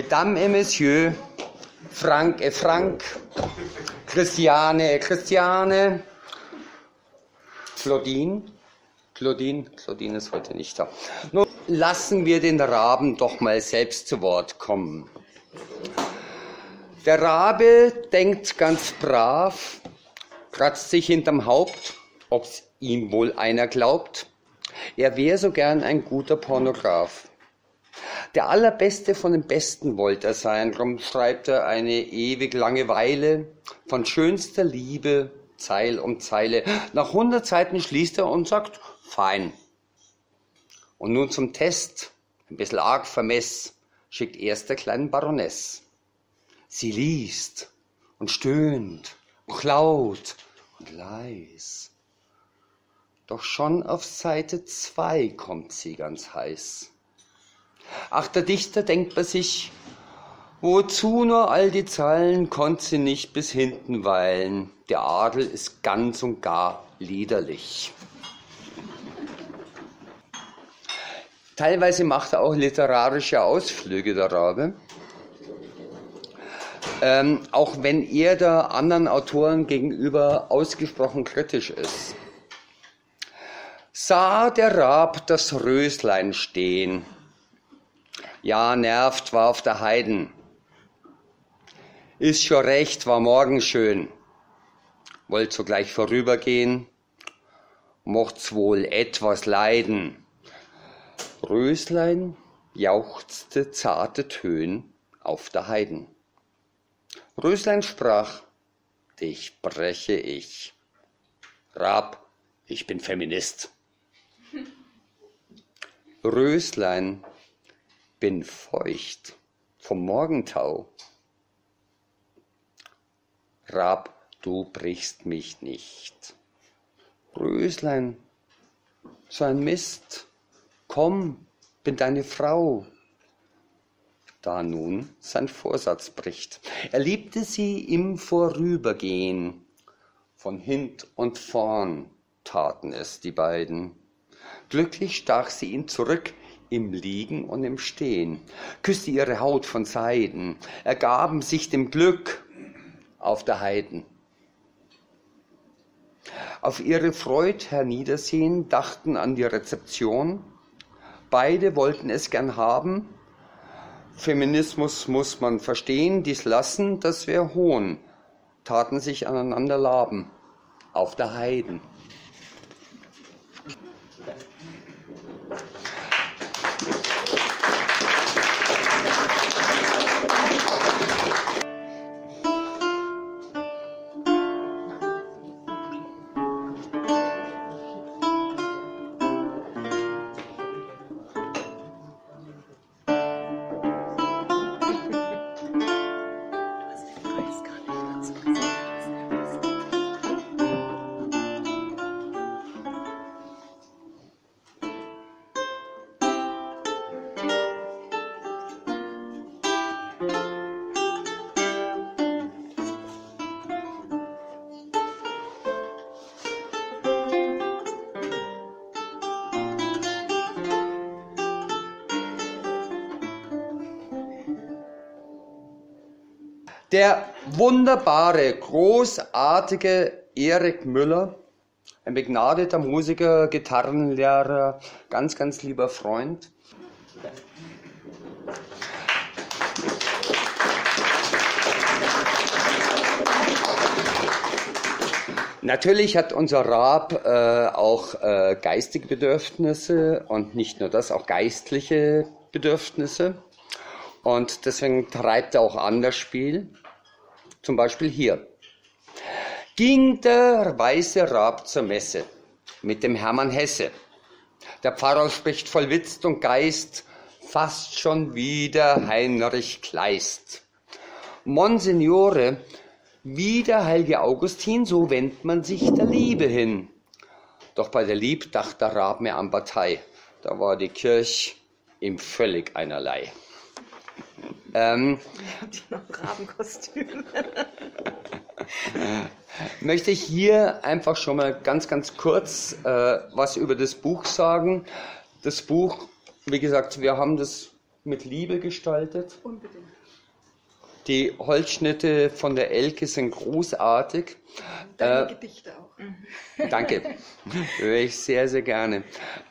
Mesdames et Messieurs, Frank et Frank, Christiane et Christiane, Claudine, Claudine, Claudine ist heute nicht da. Nun lassen wir den Raben doch mal selbst zu Wort kommen. Der Rabe denkt ganz brav, kratzt sich hinterm Haupt, ob's ihm wohl einer glaubt. Er wäre so gern ein guter Pornograf. Der allerbeste von den Besten wollte er sein, darum schreibt er eine ewig lange Weile von schönster Liebe, Zeil um Zeile. Nach hundert Seiten schließt er und sagt, fein. Und nun zum Test, ein bisschen arg vermess, schickt erst der kleinen Baroness. Sie liest und stöhnt und laut und leis. Doch schon auf Seite zwei kommt sie ganz heiß. Ach, der Dichter denkt bei sich, wozu nur all die Zeilen, konnt sie nicht bis hinten weilen. Der Adel ist ganz und gar liederlich. Teilweise macht er auch literarische Ausflüge, der Rabe. Ähm, auch wenn er der anderen Autoren gegenüber ausgesprochen kritisch ist. Sah der Rab das Röslein stehen, ja, nervt war auf der Heiden. Ist schon recht, war morgen schön. Wollt sogleich vorübergehen, mocht's wohl etwas leiden. Röslein jauchzte zarte Tön auf der Heiden. Röslein sprach, dich breche ich. Rab, ich bin Feminist. Röslein bin feucht vom Morgentau. Rab, du brichst mich nicht. Röslein, so ein Mist, komm, bin deine Frau. Da nun sein Vorsatz bricht. Er liebte sie im Vorübergehen. Von hint und vorn taten es die beiden. Glücklich stach sie ihn zurück, im Liegen und im Stehen, küsste ihre Haut von Seiden, ergaben sich dem Glück auf der Heiden. Auf ihre Freud herniedersehen, dachten an die Rezeption. Beide wollten es gern haben. Feminismus muss man verstehen, dies lassen, das wäre Hohn. Taten sich aneinander laben auf der Heiden. Der wunderbare, großartige Erik Müller, ein begnadeter Musiker, Gitarrenlehrer, ganz, ganz lieber Freund. Natürlich hat unser Rab äh, auch äh, geistige Bedürfnisse und nicht nur das, auch geistliche Bedürfnisse. Und deswegen treibt er auch an das Spiel. Zum Beispiel hier. Ging der weiße Rab zur Messe mit dem Hermann Hesse. Der Pfarrer spricht voll Witz und Geist, fast schon wieder Heinrich Kleist. Monsignore, wie der heilige Augustin, so wendet man sich der Liebe hin. Doch bei der Lieb dachte der Rab mehr an Partei. Da war die Kirche ihm völlig einerlei. Ähm, die noch Rabenkostüme. möchte ich hier einfach schon mal ganz, ganz kurz äh, was über das Buch sagen. Das Buch, wie gesagt, wir haben das mit Liebe gestaltet. Unbedingt. Die Holzschnitte von der Elke sind großartig. Deine äh, Gedichte auch. Danke. Höre ich sehr, sehr gerne.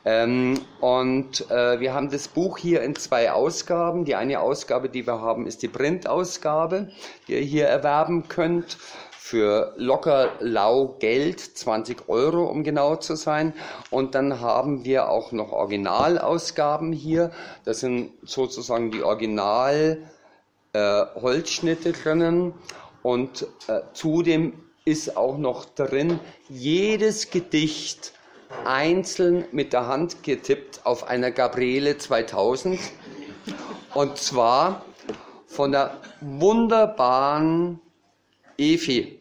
Ähm, und äh, wir haben das Buch hier in zwei Ausgaben. Die eine Ausgabe, die wir haben, ist die Printausgabe, die ihr hier erwerben könnt für locker lau Geld, 20 Euro um genau zu sein. Und dann haben wir auch noch Originalausgaben hier. Das sind sozusagen die Original äh, Holzschnitte drinnen. Und äh, zudem ist auch noch drin jedes Gedicht einzeln mit der Hand getippt auf einer Gabriele 2000. Und zwar von der wunderbaren Efi.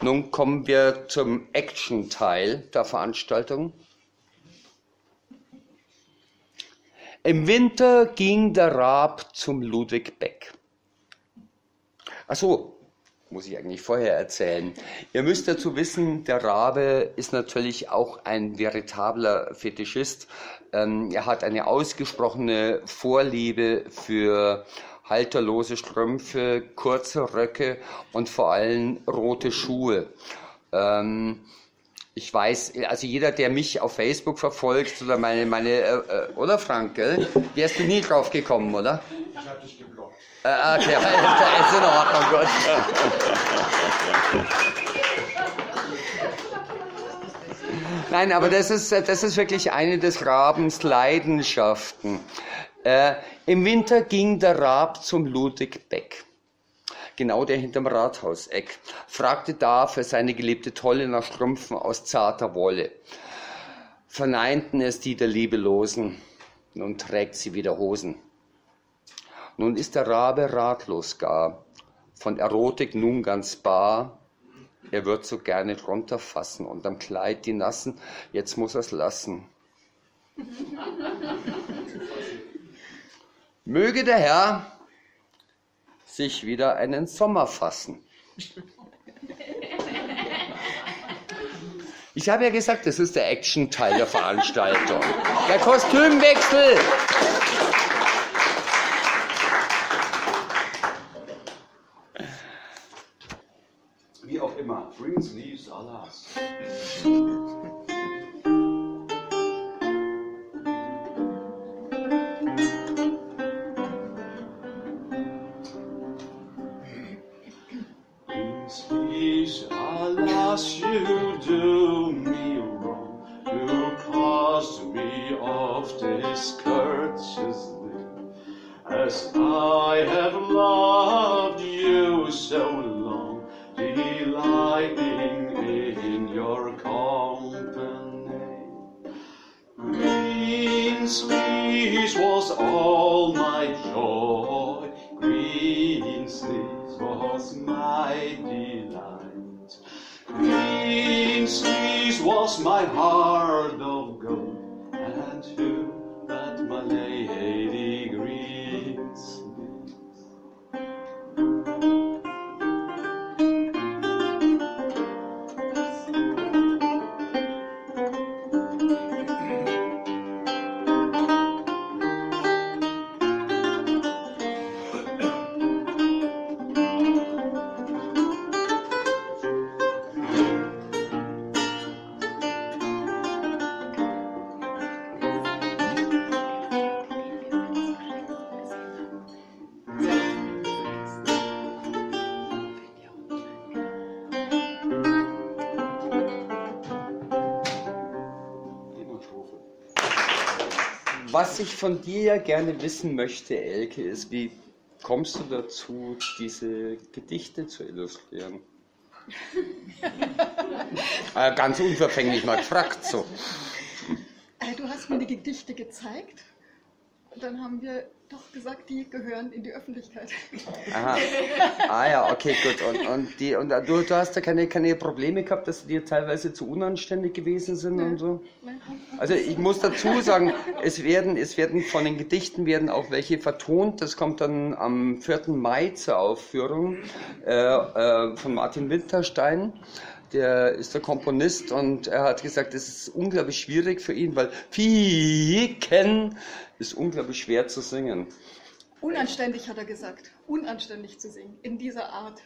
Nun kommen wir zum Action-Teil der Veranstaltung. Im Winter ging der Rab zum Ludwig Beck. Achso, muss ich eigentlich vorher erzählen. Ihr müsst dazu wissen, der Rabe ist natürlich auch ein veritabler Fetischist. Ähm, er hat eine ausgesprochene Vorliebe für halterlose Strümpfe, kurze Röcke und vor allem rote Schuhe. Ähm, ich weiß, also jeder, der mich auf Facebook verfolgt oder meine, meine, äh, äh oder Frank, gell? wärst du nie drauf gekommen, oder? Ich habe dich geblockt. Äh, okay, ist in Ordnung, gut. Nein, aber das ist, das ist wirklich eine des Rabens Leidenschaften. Äh, Im Winter ging der Rab zum Ludwig Beck, genau der hinterm Rathauseck, fragte da für seine geliebte Tolle nach Strümpfen aus zarter Wolle. Verneinten es die der Liebelosen, nun trägt sie wieder Hosen. Nun ist der Rabe ratlos gar, von Erotik nun ganz bar. Er wird so gerne drunter fassen und am Kleid die Nassen, jetzt muss er's lassen. Möge der Herr sich wieder einen Sommer fassen. Ich habe ja gesagt, das ist der Action-Teil der Veranstaltung. Der Kostümwechsel. days you do me wrong. You caused me of discourteously as I. my heart Was ich von dir ja gerne wissen möchte, Elke, ist, wie kommst du dazu, diese Gedichte zu illustrieren? äh, ganz unverfänglich mal gefragt so. Äh, du hast mir die Gedichte gezeigt und dann haben wir doch gesagt, die gehören in die Öffentlichkeit. Aha. Ah ja, okay, gut. Und, und, die, und du, du hast da keine, keine Probleme gehabt, dass die teilweise zu unanständig gewesen sind nee. und so? Also ich muss dazu sagen, es werden, es werden von den Gedichten werden auch welche vertont. Das kommt dann am 4. Mai zur Aufführung äh, äh, von Martin Winterstein der ist der Komponist und er hat gesagt, es ist unglaublich schwierig für ihn, weil Fieken ist unglaublich schwer zu singen. Unanständig hat er gesagt. Unanständig zu singen. In dieser Art.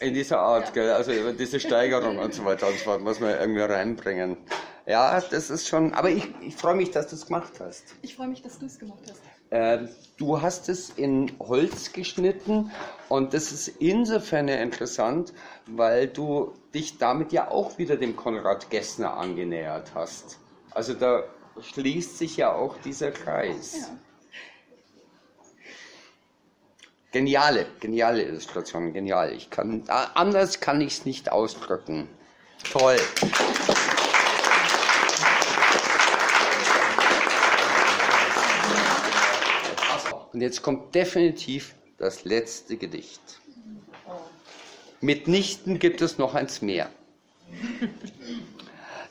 In dieser Art, Ja. gell? Also diese Steigerung und so weiter und so fort muss man irgendwie reinbringen. Ja, das ist schon. Aber ich, ich freue mich, dass du es gemacht hast. Ich freue mich, dass du es gemacht hast. Ähm, du hast es in Holz geschnitten und das ist insofern interessant, weil du dich damit ja auch wieder dem Konrad Gessner angenähert hast. Also da schließt sich ja auch dieser Kreis. Ja. Geniale, geniale Illustration, genial. Ich kann, anders kann ich es nicht ausdrücken. Toll. Und jetzt kommt definitiv das letzte Gedicht. Mitnichten gibt es noch eins mehr.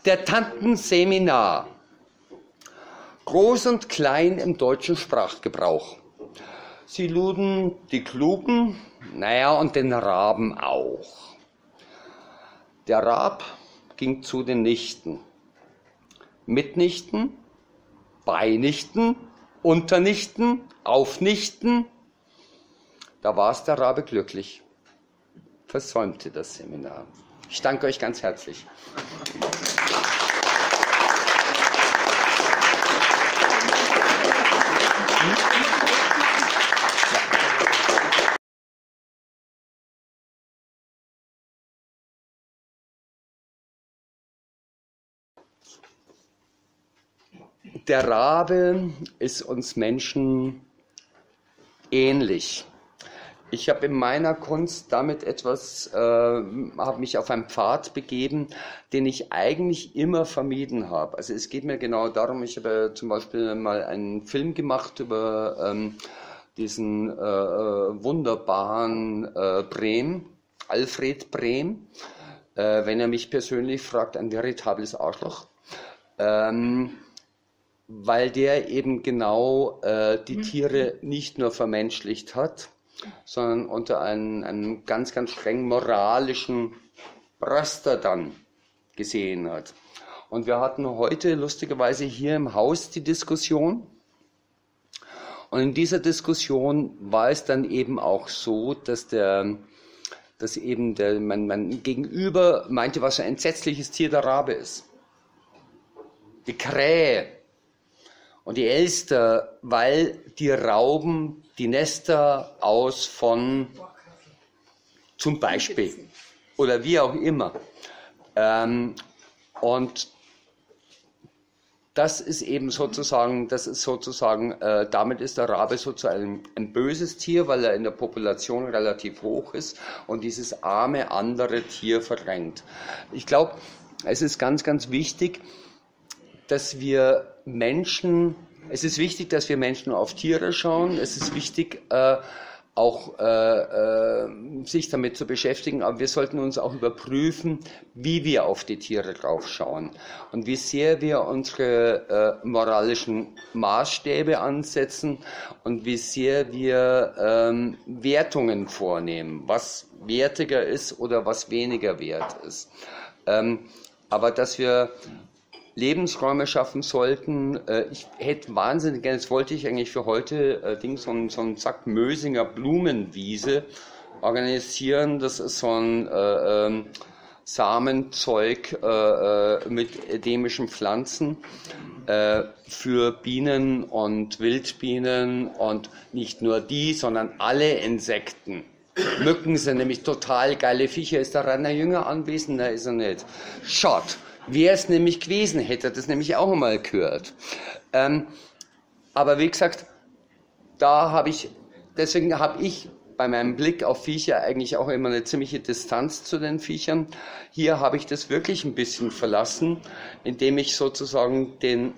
Der Tantenseminar. Groß und klein im deutschen Sprachgebrauch. Sie luden die Klugen, naja, und den Raben auch. Der Rab ging zu den Nichten. Mitnichten, beinichten, unternichten, aufnichten. Da war es der Rabe glücklich. Versäumte das Seminar. Ich danke euch ganz herzlich. Der Rabe ist uns Menschen ähnlich. Ich habe in meiner Kunst damit etwas, äh, habe mich auf einen Pfad begeben, den ich eigentlich immer vermieden habe. Also es geht mir genau darum, ich habe zum Beispiel mal einen Film gemacht über ähm, diesen äh, äh, wunderbaren äh, Brehm, Alfred Brehm. Äh, wenn er mich persönlich fragt, ein veritables Arschloch. Ähm, weil der eben genau äh, die Tiere nicht nur vermenschlicht hat, sondern unter einem, einem ganz, ganz streng moralischen Raster dann gesehen hat. Und wir hatten heute lustigerweise hier im Haus die Diskussion. Und in dieser Diskussion war es dann eben auch so, dass der, dass eben der, mein, mein Gegenüber meinte, was für ein entsetzliches Tier der Rabe ist. Die Krähe und die Elster, weil die rauben die Nester aus von zum Beispiel oder wie auch immer. Ähm, und das ist eben sozusagen, das ist sozusagen, äh, damit ist der Rabe sozusagen ein, ein böses Tier, weil er in der Population relativ hoch ist und dieses arme andere Tier verdrängt. Ich glaube, es ist ganz, ganz wichtig, dass wir Menschen, es ist wichtig, dass wir Menschen auf Tiere schauen. Es ist wichtig, äh, auch äh, äh, sich damit zu beschäftigen, aber wir sollten uns auch überprüfen, wie wir auf die Tiere draufschauen und wie sehr wir unsere äh, moralischen Maßstäbe ansetzen und wie sehr wir ähm, Wertungen vornehmen, was wertiger ist oder was weniger wert ist. Ähm, aber dass wir Lebensräume schaffen sollten. Äh, Ich hätte wahnsinnig gerne, das wollte ich eigentlich für heute, äh, Ding, so so ein Sack Mösinger Blumenwiese organisieren. Das ist so ein äh, ähm, Samenzeug äh, äh, mit endemischen Pflanzen äh, für Bienen und Wildbienen und nicht nur die, sondern alle Insekten. Mücken sind nämlich total geile Viecher. Ist der Rainer Jünger anwesend? Nein, ist er nicht. Schott. Wäre es nämlich gewesen, hätte er das nämlich auch mal gehört. Ähm, aber wie gesagt, da habe ich, deswegen habe ich bei meinem Blick auf Viecher eigentlich auch immer eine ziemliche Distanz zu den Viechern. Hier habe ich das wirklich ein bisschen verlassen, indem ich sozusagen den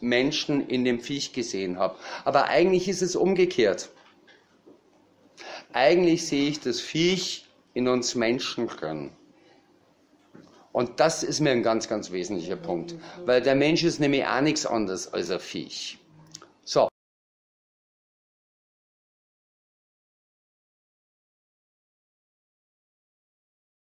Menschen in dem Viech gesehen habe. Aber eigentlich ist es umgekehrt. Eigentlich sehe ich das Viech in uns Menschen drin. Und das ist mir ein ganz, ganz wesentlicher Punkt. Weil der Mensch ist nämlich auch nichts anderes als ein Viech.